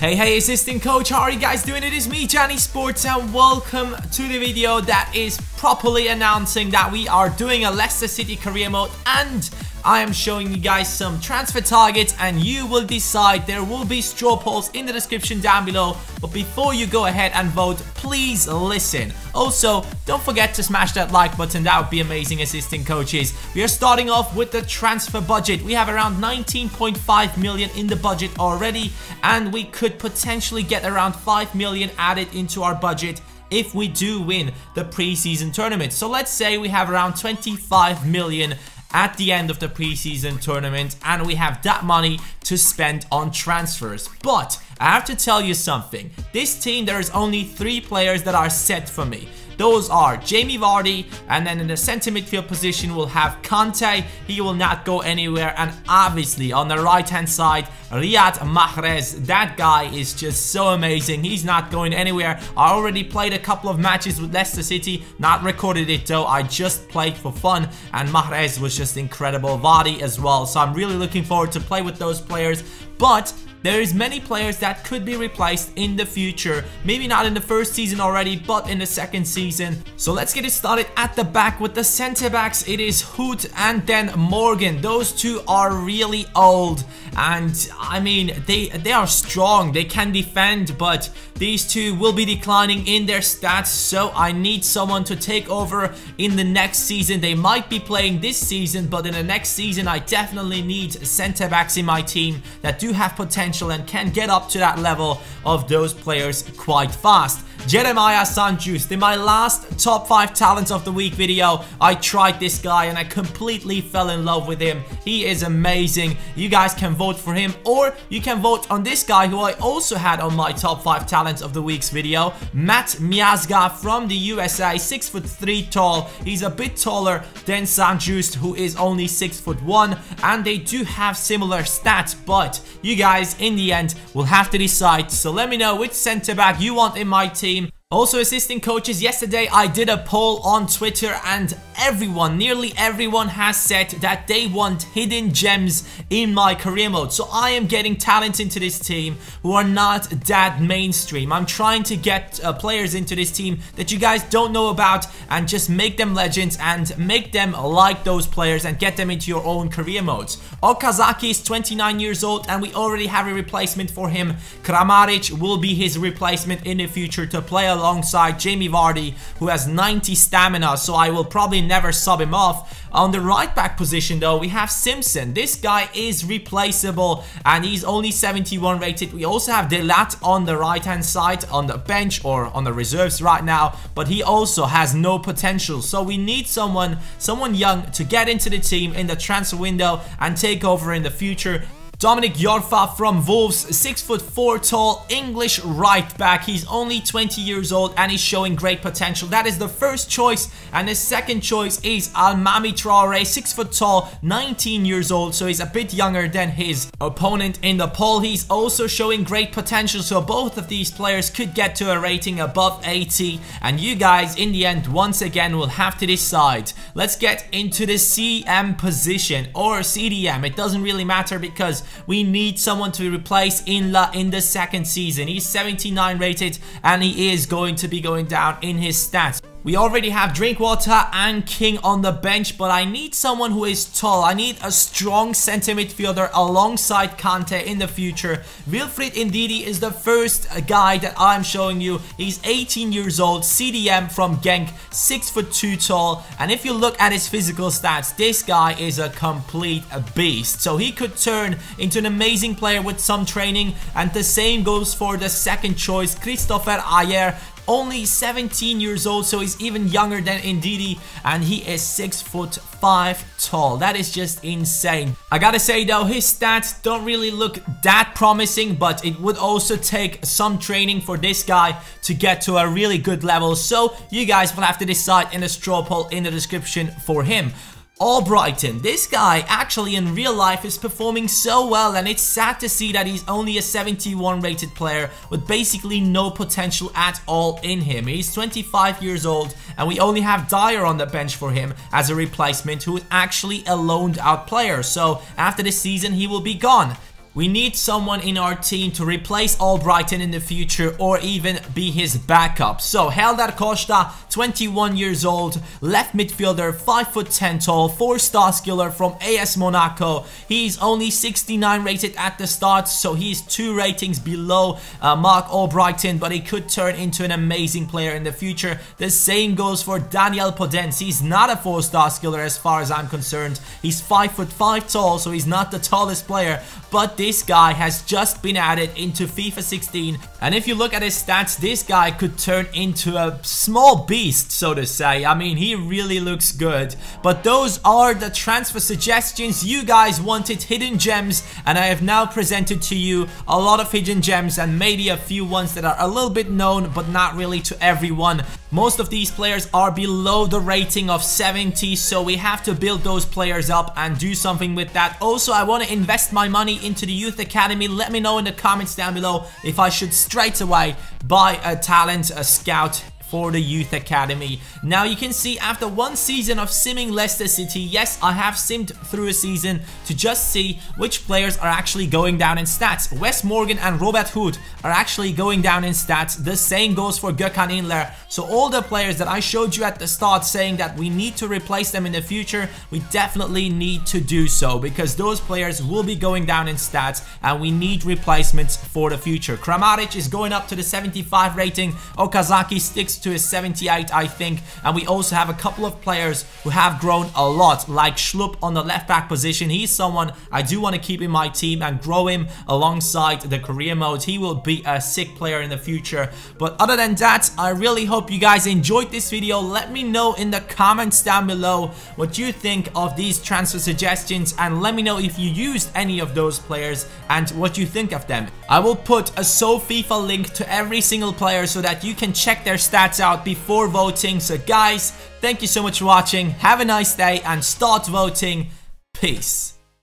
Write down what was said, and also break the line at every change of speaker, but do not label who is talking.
Hey, hey, assistant coach, how are you guys doing? It is me, CaniSports, and welcome to the video that is properly announcing that we are doing a Leicester City career mode and I am showing you guys some transfer targets and you will decide. There will be straw polls in the description down below. But before you go ahead and vote, please listen. Also, don't forget to smash that like button. That would be amazing, assistant coaches. We are starting off with the transfer budget. We have around 19.5 million in the budget already. And we could potentially get around 5 million added into our budget if we do win the preseason tournament. So let's say we have around 25 million at the end of the preseason tournament and we have that money to spend on transfers. But I have to tell you something. This team, there is only three players that are set for me. Those are Jamie Vardy, and then in the center midfield position we'll have Kante. He will not go anywhere. And obviously on the right hand side, Riyad Mahrez. That guy is just so amazing. He's not going anywhere. I already played a couple of matches with Leicester City. Not recorded it though. I just played for fun. And Mahrez was just incredible. Vardy as well. So I'm really looking forward to play with those players. But there is many players that could be replaced in the future. Maybe not in the first season already, but in the second season. So let's get it started at the back with the center backs. It is Huth and then Morgan. Those two are really old. And I mean, they, they are strong. They can defend, but these two will be declining in their stats. So I need someone to take over in the next season. They might be playing this season, but in the next season, I definitely need center backs in my team that do have potential potential and can get up to that level of those players quite fast. Jeremiah St-Juste. In my last top 5 talents of the week video, I tried this guy and I completely fell in love with him. He is amazing. You guys can vote for him or you can vote on this guy who I also had on my top 5 talents of the week's video. Matt Miazga from the USA, 6 foot 3 tall. He's a bit taller than St-Juste who is only 6 foot 1 and they do have similar stats but you guys in the end will have to decide. So let me know which center back you want in my team also assisting coaches, yesterday I did a poll on Twitter and everyone, nearly everyone has said that they want hidden gems in my career mode. So I am getting talents into this team who are not that mainstream. I'm trying to get uh, players into this team that you guys don't know about and just make them legends and make them like those players and get them into your own career modes. Okazaki is 29 years old and we already have a replacement for him. Kramaric will be his replacement in the future to play alongside Jamie Vardy, who has 90 stamina, so I will probably never sub him off. On the right back position though, we have Simpson. This guy is replaceable and he's only 71 rated. We also have De Laet on the right hand side on the bench or on the reserves right now, but he also has no potential. So we need someone, someone young to get into the team in the transfer window and take over in the future. Dominic Iorfa from Wolves, 6 foot 4 tall English right back. He's only 20 years old and he's showing great potential. That is the first choice and the second choice is Almamy Touré, 6 foot tall, 19 years old, so he's a bit younger than his opponent in the poll. He's also showing great potential, so both of these players could get to a rating above 80 and you guys in the end once again will have to decide. Let's get into the CM position or CDM. It doesn't really matter because we need someone to replace Inler in the second season. He's 79 rated and he is going to be going down in his stats. We already have Drinkwater and King on the bench, but I need someone who is tall. I need a strong center midfielder alongside Kante in the future. Wilfried Ndidi is the first guy that I'm showing you. He's 18 years old, CDM from Genk, 6 foot 2 tall. And if you look at his physical stats, this guy is a complete beast. So he could turn into an amazing player with some training. And the same goes for the second choice, Kristoffer Ajer only 17 years old, so he's even younger than Ndidi, and he is 6 foot 5 tall. That is just insane. I gotta say though, his stats don't really look that promising, but it would also take some training for this guy to get to a really good level, so you guys will have to decide in the straw poll in the description for him. Albrighton. This guy actually in real life is performing so well and it's sad to see that he's only a 71 rated player with basically no potential at all in him. He's 25 years old and we only have Dyer on the bench for him as a replacement who is actually a loaned out player. So after this season he will be gone. We need someone in our team to replace Albrighton in the future or even be his backup. So Helder Costa, 21 years old, left midfielder, 5 foot 10 tall, 4 star skiller from AS Monaco. He's only 69 rated at the start, so he's 2 ratings below uh, Marc Albrighton, but he could turn into an amazing player in the future. The same goes for Daniel Podence. He's not a 4 star skiller as far as I'm concerned. He's 5 foot 5 tall, so he's not the tallest player, but this guy has just been added into FIFA 16 and if you look at his stats this guy could turn into a small beast so to say. I mean he really looks good. But those are the transfer suggestions you guys wanted hidden gems. And I have now presented to you a lot of hidden gems and maybe a few ones that are a little bit known but not really to everyone. Most of these players are below the rating of 70 so we have to build those players up and do something with that. Also I want to invest my money into the youth academy. Let me know in the comments down below if I should straight away buy a talent, a scout for the Youth Academy. Now you can see after one season of simming Leicester City, yes, I have simmed through a season to just see which players are actually going down in stats. Wes Morgan and Robert Huth are actually going down in stats. The same goes for Gökhan Inler. So all the players that I showed you at the start saying that we need to replace them in the future, we definitely need to do so because those players will be going down in stats and we need replacements for the future. Kramaric is going up to the 75 rating. Okazaki sticks to a 78, I think. And we also have a couple of players who have grown a lot, like Schlupp on the left back position. He's someone I do want to keep in my team and grow him alongside the career mode. He will be a sick player in the future. But other than that, I really hope you guys enjoyed this video. Let me know in the comments down below what you think of these transfer suggestions and let me know if you used any of those players and what you think of them. I will put a SoFIFA link to every single player so that you can check their stats out before voting. So guys, thank you so much for watching. Have a nice day and start voting. Peace.